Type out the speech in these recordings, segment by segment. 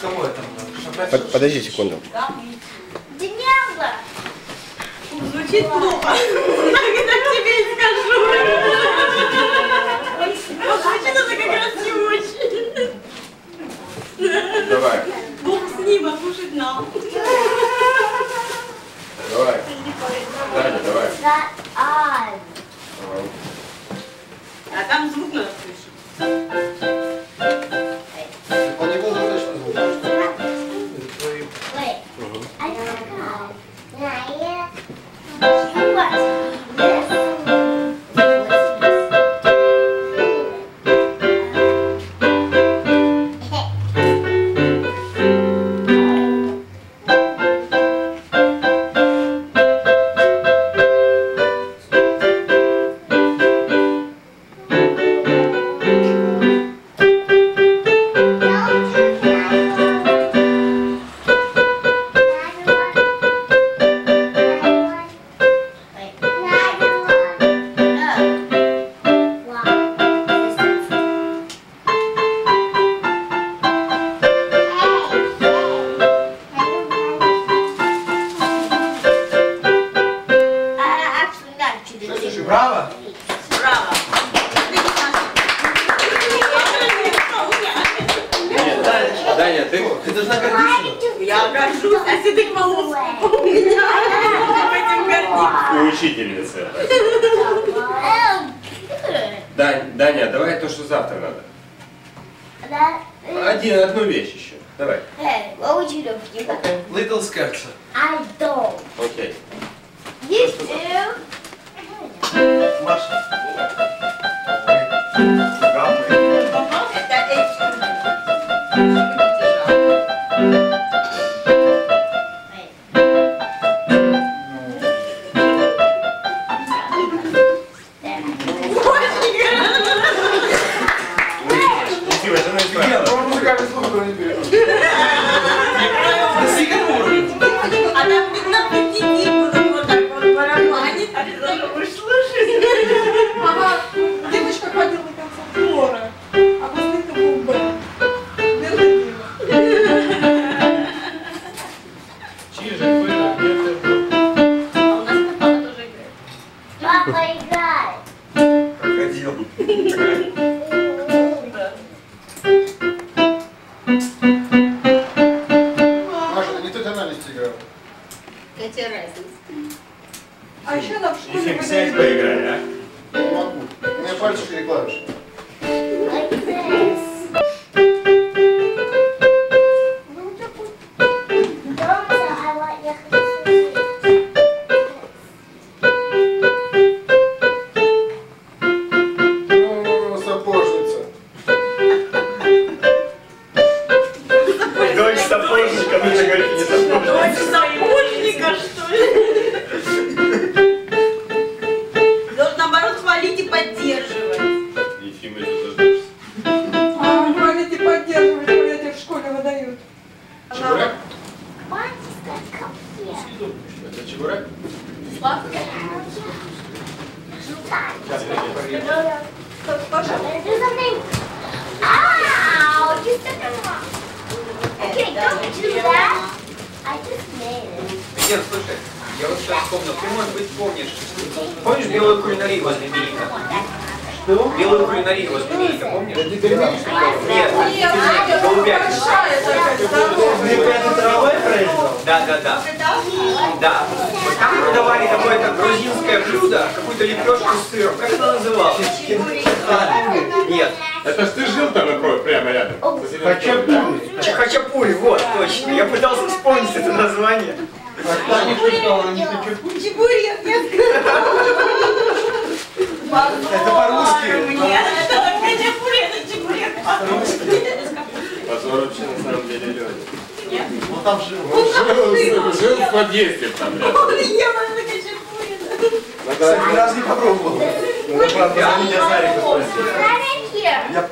Кого это? Под- подожди секунду. Денега. Звучит плохо. Так тебе и скажу. Звучит это как раз не очень. Давай, Бог с ним, а слушать нам. давай. Даня, давай. А седых волос у меня. Этим гордиться. У учительницы. Дань, Даня, давай то, что завтра надо. Один, одну вещь еще. Давай. Hey, what would you do if you Little Sketcher. I don't. Окей. You do? Маша. Крокодил. Маша, ты не той тональности играла. Какая разница? А еще нам в школе Если выдают... поиграй, а? Не могу. У меня пальцы четыре клавиши. Ow! You stuck it wrong. Okay, don't do that. I just made it. Ген, слушай, я вот сейчас вспомнил, ты, может быть, помнишь, помнишь белую кулинарию возле? Что? Белую кулинарию возле помнишь? Нет, нет, нет, голубятина. большая такая, Да, да, да. Да. Вот там продавали какое-то грузинское блюдо, какую-то лепешку с сыром. Как это называлось? Нет. Это ж ты жил там прямо рядом. да? Хачапури, вот, точно. Я пытался вспомнить это название. А сказала? Хачапури? Чебурек, я Это по-русски. Мне это чебурек, это чебурек по-русски. Позор вообще на самом деле Леня. Он там жил. Жил, жил в подъезде там так, ни разу не попробовал. Ну, правда, звони, я Зарика спросил. Я...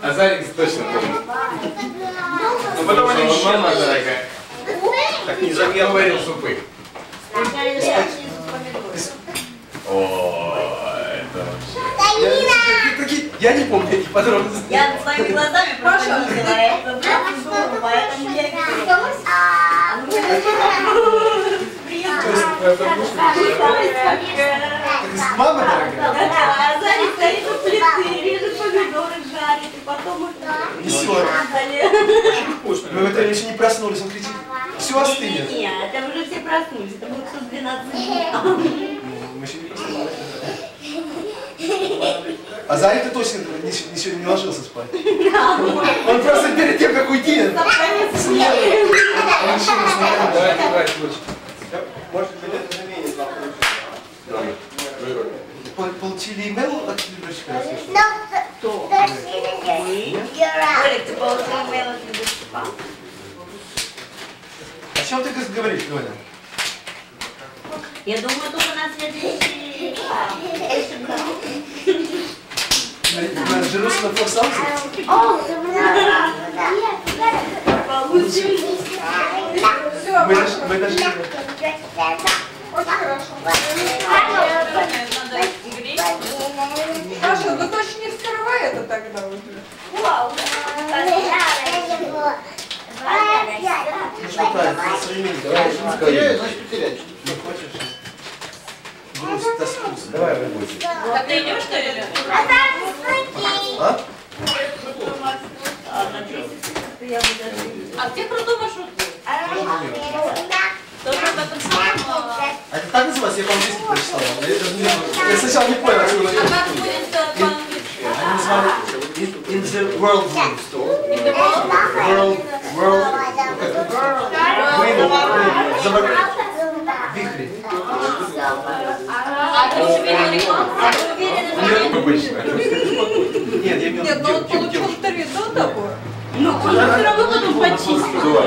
А Зарик точно помнит. Ну, потом они еще мама дорогая. Так не забыл, я варил супы. О, это вообще... Я не помню эти подробности. Я своими глазами просто видела а это. Поэтому я не помню. Э, Приятно. Мама дорогая. А Заря стоит у плиты, режет помидоры, жарит, и потом уже Несет. Вкусно. Мы в это время еще не проснулись, он кричит, все остынет. Нет, это уже все проснулись, это было часов 12 дней. Мы еще не проснулись. А Заря ты точно не- еще не ложился спать. Он просто перед тем, как уйти, он Конец решил на Давай, давай, лучше. Может быть, это же менее Имейл от the, Кто? out. Олег, ты получил имейл от Любочка? О чем ты говоришь, Леня? Я думаю, только на следующий Жирусь на получим. Все, Мы дошли, мы дошли. Очень хорошо. Маша, ну точно не вскрывай это тогда уже. Ну что, ты современник. Давай, значит, потеряешь. Не хочешь? Грусть, тоску. Давай, рабочий. А ты идешь, что ли? А? А где крутой маршрут? Самом? А это так называется? Я по-английски прочитал. Я даже не- Я сначала не понял, что А это. как будет э, по-английски? Они называли in, in the world room store. World, world, Вынул, замок, вихри. А ты уверен рекламу? А ты уверен Обычно. Нет, я имел Нет, ну он в виду получил девушку. интервью до того. Ну, он все равно потом почистил.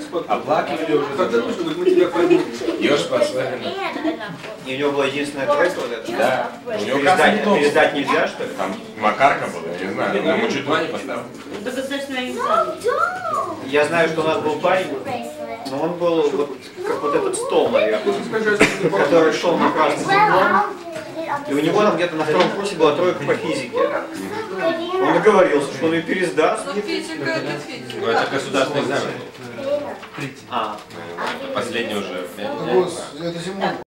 Все оплакивали уже. Так что мы тебя поймем? Ешь по-своему. И у него было единственное тройство вот это? Да. У него Пересдать, пересдать нельзя, что ли? Там макарка была, я не знаю, но ему чуть два не поставил. Достаточно. Я знаю, что у нас был парень, но он был вот как вот этот стол, наверное, который шел на красный диплом. И у него там где-то на втором курсе была тройка по физике. Он договорился, что он ее пересдаст. Ну физика это физика. Ну это государственный экзамен. А, Последний уже. это зимой.